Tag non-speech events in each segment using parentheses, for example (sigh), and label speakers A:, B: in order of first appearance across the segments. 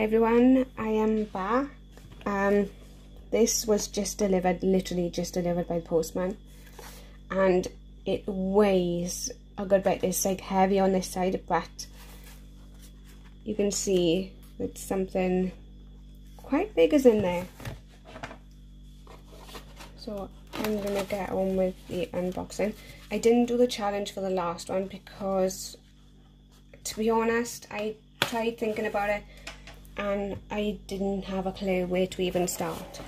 A: everyone, I am back. Um, this was just delivered, literally just delivered by the postman. And it weighs a good bit. It's like heavy on this side, but you can see that something quite big is in there. So I'm gonna get on with the unboxing. I didn't do the challenge for the last one because to be honest, I tried thinking about it and I didn't have a clue where to even start.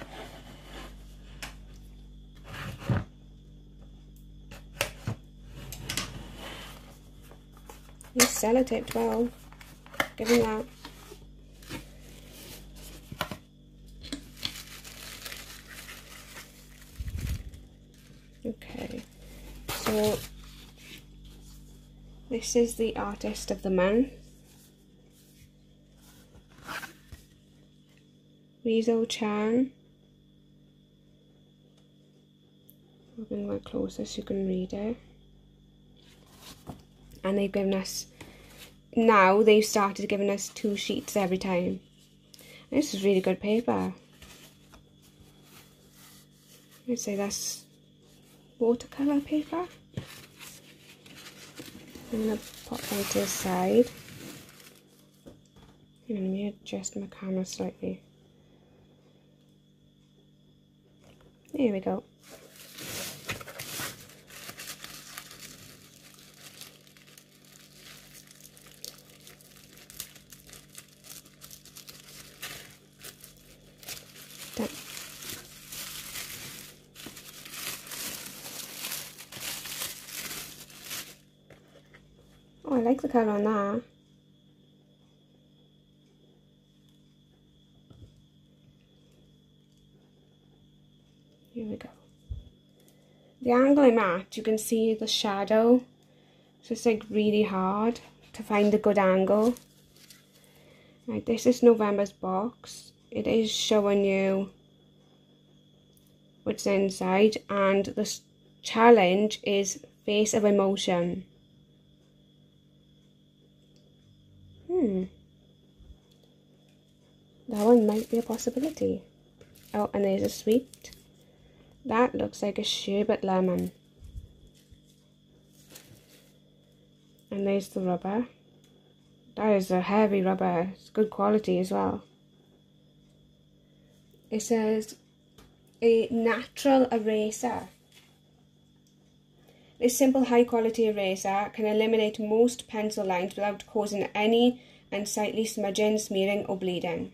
A: He's sellotaped well. Give him that. Okay, so this is the artist of the month. Rizzo Chan. Bring that closer so you can read it. And they've given us, now they've started giving us two sheets every time. This is really good paper. I'd say that's watercolour paper. I'm going to pop them to the side. Let me adjust my camera slightly. There we go. Oh, I like the colour on that. Angle I'm at, you can see the shadow. So it's like really hard to find a good angle. Right, this is November's box. It is showing you what's inside and the challenge is face of emotion. Hmm. That one might be a possibility. Oh, and there's a sweet. That looks like a sherbet lemon. And there's the rubber. That is a heavy rubber. It's good quality as well. It says a natural eraser. This simple high quality eraser can eliminate most pencil lines without causing any unsightly smudging, smearing or bleeding.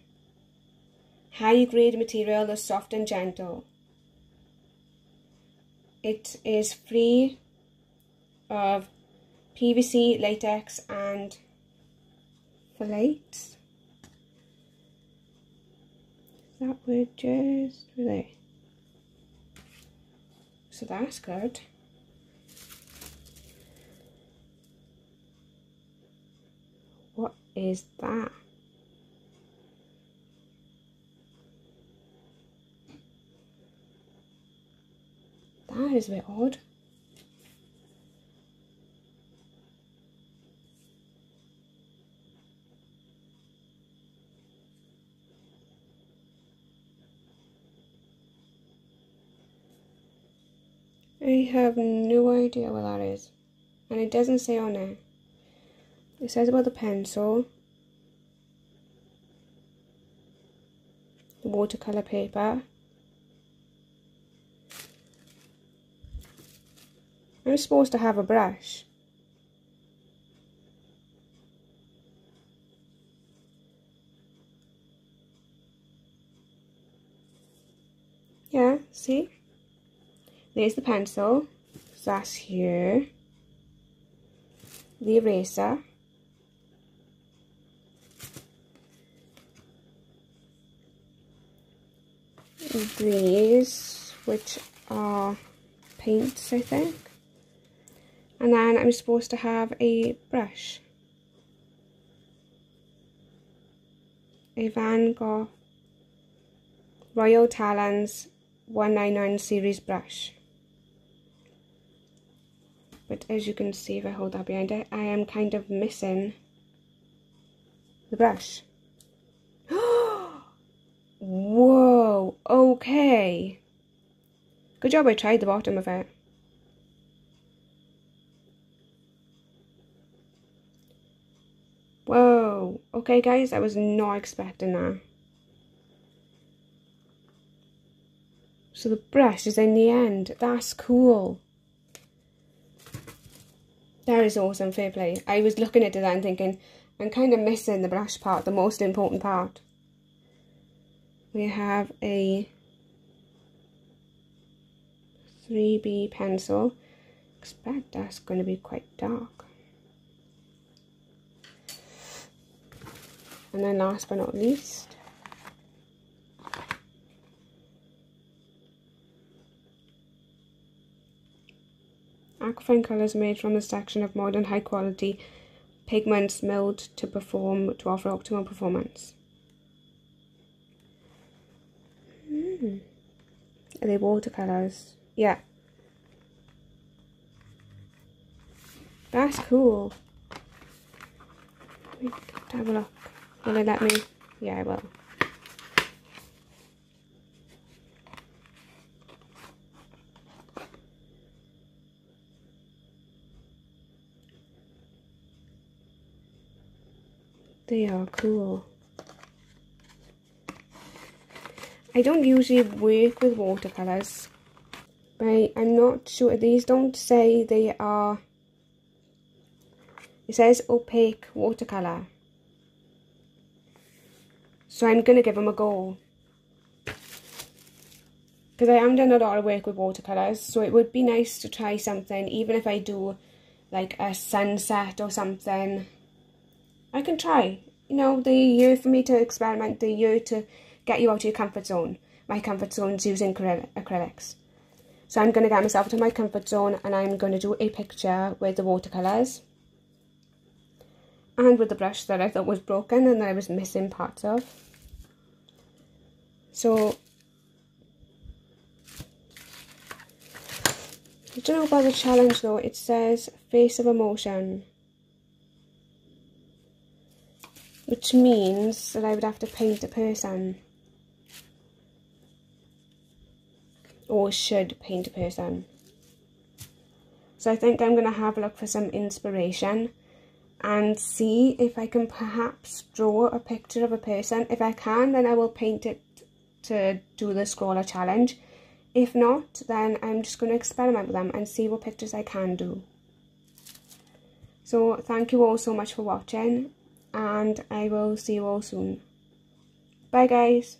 A: High grade material is soft and gentle. It is free of PVC, latex and phthalates. That would just there. So that's good. What is that? That is a bit odd. I have no idea what that is. And it doesn't say on it. It says about the pencil. The watercolour paper. I'm supposed to have a brush. Yeah, see? There's the pencil. So that's here. The eraser. These, which are paints, I think. And then I'm supposed to have a brush. A Van Gogh Royal Talens 199 series brush. But as you can see if I hold that behind it, I am kind of missing the brush. (gasps) Whoa, okay. Good job I tried the bottom of it. Whoa. Okay, guys, I was not expecting that. So the brush is in the end. That's cool. That is awesome, fair play. I was looking at it and thinking, I'm kind of missing the brush part, the most important part. We have a 3B pencil. expect that's going to be quite dark. And then last but not least, Aquafine colours made from a section of modern high quality pigments milled to perform to offer optimal performance. Mm. Are they watercolours? Yeah. That's cool. Let me have a look. Will they let me? Yeah, I will. They are cool. I don't usually work with watercolours. But I'm not sure. These don't say they are... It says opaque watercolour. So I'm going to give them a go. Because I am doing a lot of work with watercolours. So it would be nice to try something. Even if I do like a sunset or something I can try. You know, the year for me to experiment, the year to get you out of your comfort zone. My comfort zone is using acrylics. So I'm going to get myself of my comfort zone and I'm going to do a picture with the watercolours. And with the brush that I thought was broken and that I was missing parts of. So, I don't know about the challenge though, it says face of emotion. which means that I would have to paint a person or should paint a person. So I think I'm going to have a look for some inspiration and see if I can perhaps draw a picture of a person. If I can, then I will paint it to do the Scrawlr challenge. If not, then I'm just going to experiment with them and see what pictures I can do. So thank you all so much for watching and I will see you all soon. Bye guys.